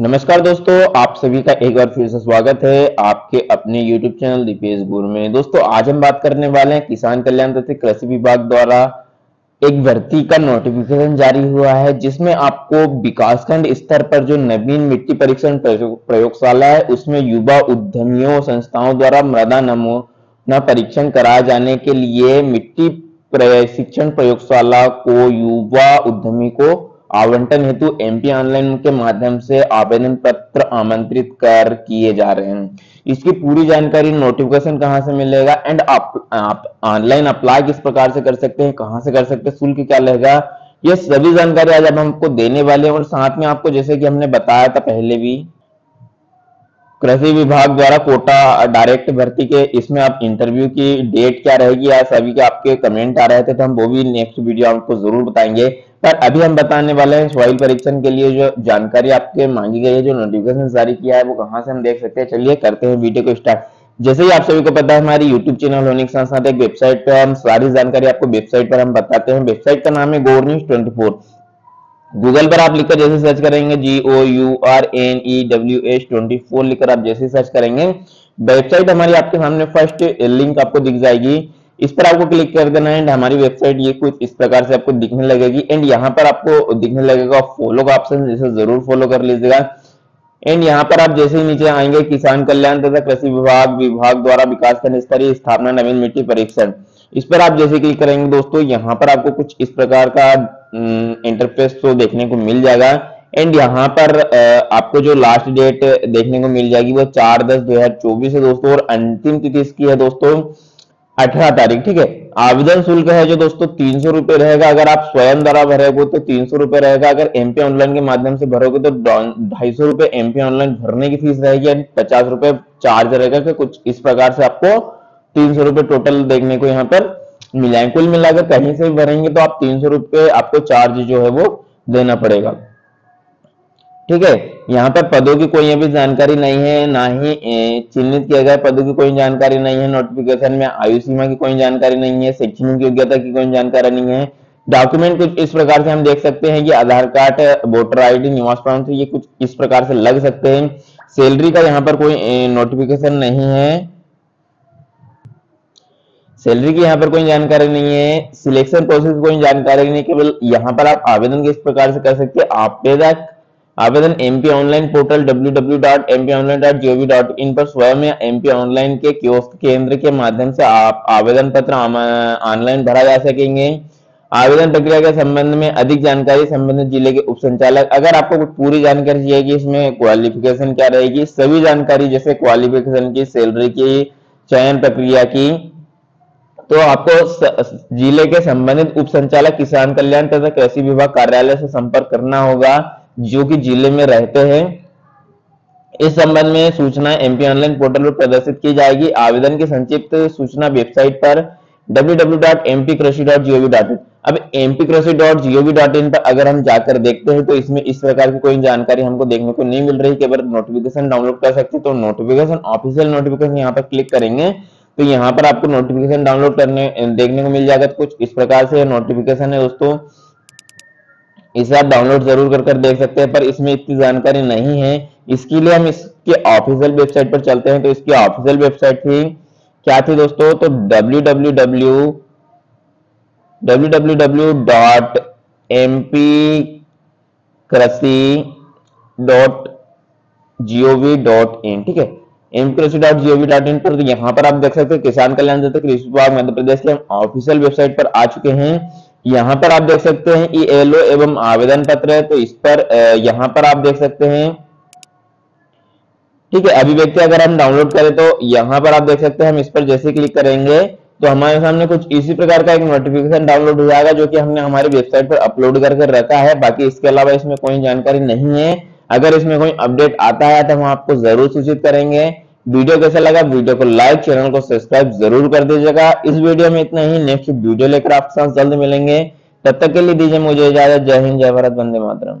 नमस्कार दोस्तों, आप सभी का एक बार फिर से स्वागत है आपके अपने YouTube चैनल दीपेश गुरु में। दोस्तों, आज हम बात करने वाले हैं किसान कल्याण तथा कृषि विभाग द्वारा एक भर्ती का नोटिफिकेशन जारी हुआ है, जिसमें आपको विकासखंड स्तर पर जो नवीन मिट्टी परीक्षण प्रयोगशाला है, उसमें युवा उद्यमियों, संस्थाओं द्वारा मृदा नमूना परीक्षण कराए जाने के लिए मिट्टी प्रशिक्षण प्रयोगशाला को, युवा उद्यमी को आवंटन हेतु एमपी ऑनलाइन के माध्यम से आवेदन पत्र आमंत्रित कर किए जा रहे हैं। इसकी पूरी जानकारी नोटिफिकेशन कहाँ से मिलेगा एंड आप ऑनलाइन अप्लाई किस प्रकार से कर सकते हैं, कहाँ से कर सकते हैं, शुल्क क्या लगेगा, ये सभी जानकारी आज अब हमको देने वाले हैं और साथ में आपको जैसे कि हमने बताया था पहले भी, कृषि विभाग द्वारा कोटा डायरेक्ट भर्ती के, इसमें आप इंटरव्यू की डेट क्या रहेगी, या सभी के आपके कमेंट आ रहे थे तो हम वो भी नेक्स्ट वीडियो आपको ज़रूर बताएँगे। पर अभी हम बताने वाले हैं सॉइल परीक्षण के लिए जो जानकारी आपके मांगी गई है, जो नोटिफिकेशन जारी किया है, वो कहाँ से हम देख सकते हैं? चलिए करते हैं वीडियो को स्टार्ट जैसे ही आप सभी को पता है, हमारी यूट्यूब चैनल होने के साथ साथ एक वेबसाइट पर हम सारी जानकारी आपको वेबसाइट पर हम बताते हैं। वेबसाइट का नाम है गोर न्यूज़ ट्वेंटी फोर गूगल पर आप लिखकर जैसे सर्च करेंगे G O U R N E W H twenty four लिखकर आप जैसे सर्च करेंगे वेबसाइट हमारी आपके सामने फ़र्स्ट लिंक आपको दिख जाएगी। इस पर आपको क्लिक कर देना है हमारी वेबसाइट ये कुछ इस प्रकार से आपको दिखने लगेगी। एंड यहाँ पर आपको दिखने लगेगा फॉलो का ऑप्शन जैसे ज़रूर फॉलो कर लीजिएगा। एंड यहाँ पर आप जैसे ही नीचे आएँगे, किसान कल्याण तथा कृषि विभाग विभाग द्वारा विकास स्तरीय स्थापना, नवीन मिट्टी परीक्षण। इस पर आप जैसे क्लिक करेंगे दोस्तों, यहाँ पर आपको कुछ इस प्रकार का इंटरफेस तो देखने को मिल जाएगा। एंड यहाँ पर आपको जो लास्ट डेट देखने को मिल जाएगी, वो चार दस दो हज़ार चौबीस है दोस्तों, और अंतिम तिथि इसकी है दोस्तों अठारह तारीख, ठीक है? आवेदन शुल्क है जो दोस्तों तीन सौ रुपए रहेगा, अगर आप स्वयं द्वारा भरेगे तो तीन सौ रुपए रहेगा, अगर एमपी ऑनलाइन के माध्यम से भरोगे तो ढाई सौ रुपए एमपी ऑनलाइन भरने की फ़ीस रहेगी पचास रुपए चार्ज रहेगा कि कुछ इस प्रकार से आपको तीन सौ रुपए टोटल देखने को यहाँ पर मिलाए कुल मिलाकर कहीं से भरेंगे तो आप तीन सौ रुपए आपको चार्ज जो है वो देना पड़ेगा। ठीक है? यहाँ पर पदों की कोई अभी जानकारी नहीं है, ना ही चिन्हित किए गए पदों की कोई जानकारी नहीं है नोटिफिकेशन में आयु सीमा की कोई जानकारी नहीं है, शैक्षणिक योग्यता की कोई जानकारी नहीं है। डॉक्यूमेंट कुछ इस प्रकार से हम देख सकते हैं कि आधार कार्ड वोटर आईडी निवास प्रमाण ये कुछ इस प्रकार से लग सकते हैं। सैलरी का यहाँ पर कोई नोटिफिकेशन नहीं है। सैलरी की यहाँ पर कोई जानकारी नहीं है। सिलेक्शन प्रोसेस कोई जानकारी नहीं केवल यहाँ पर आप आवेदन किस प्रकार से कर सकते हैं? आवेदक आवेदन एमपी ऑनलाइन पोर्टल www.mpionline.gov.in पर स्वयं या एमपी ऑनलाइन के कियोस्क केंद्र के माध्यम से आप आवेदन पत्र ऑनलाइन भरा जा सकेंगे। आवेदन प्रक्रिया के संबंध में अधिक जानकारी संबंधित ज़िले के उप संचालक अगर आपको कुछ पूरी जानकारी चाहिए कि इसमें क्वालिफिकेशन क्या रहेगी, सभी जानकारी जैसे क्वालिफिकेशन की सैलरी की, चयन प्रक्रिया की तो आपको ज़िले के संबंधित उप संचालक किसान कल्याण तथा कृषि विभाग कार्यालय से संपर्क करना होगा। जो कि ज़िले में रहते हैं। इस संबंध में सूचना एमपी ऑनलाइन पोर्टल पर प्रदर्शित की जाएगी। आवेदन की संक्षिप्त सूचना वेबसाइट पर www.mpkrishi.gov.in अब mpkrishi.gov.in पर अगर हम जाकर देखते हैं तो इसमें इस प्रकार की कोई जानकारी हमको देखने को नहीं मिल रही, केवल नोटिफिकेशन डाउनलोड कर सकते तो नोटिफिकेशन ऑफिशियल नोटिफिकेशन यहाँ पर क्लिक करेंगे तो यहाँ पर आपको नोटिफिकेशन डाउनलोड करने, देखने को मिल जाएगा। तो कुछ इस प्रकार से नोटिफिकेशन है दोस्तों। इसे आप डाउनलोड ज़रूर कर कर देख सकते हैं, पर इसमें इतनी जानकारी नहीं है। इसके लिए हम इसके ऑफिशियल वेबसाइट पर चलते हैं तो इसकी ऑफिशियल वेबसाइट थी, क्या थी दोस्तों? तो W W W W W W dot M Krishi dot dot in ठीक है एमपीएससी.gov.in पर तो यहाँ पर आप देख सकते हैं, किसान कल्याण कृषि विभाग, मध्य प्रदेश के ऑफिशियल वेबसाइट पर आ चुके हैं। यहाँ पर आप देख सकते हैं ई एल एवं आवेदन पत्र है तो इस पर यहाँ पर आप देख सकते हैं। ठीक है, अभिव्यक्ति अगर हम डाउनलोड करें तो यहाँ पर आप देख सकते हैं, हम इस पर जैसे क्लिक करेंगे तो हमारे सामने कुछ इसी प्रकार का एक नोटिफिकेशन डाउनलोड हो जाएगा, जो कि हमने हमारी वेबसाइट पर अपलोड करके रखा है। बाकी इसके अलावा इसमें कोई जानकारी नहीं है। अगर इसमें कोई अपडेट आता है तो हम आपको ज़रूर सूचित करेंगे। वीडियो कैसा लगा, वीडियो को लाइक, चैनल को सब्सक्राइब ज़रूर कर दीजिएगा। इस वीडियो में इतना ही। नेक्स्ट वीडियो लेकर आपके साथ जल्द मिलेंगे। तब तक के लिए दीजिए मुझे इजाज़त। जय हिंद, जय भारत, वंदे मातरम।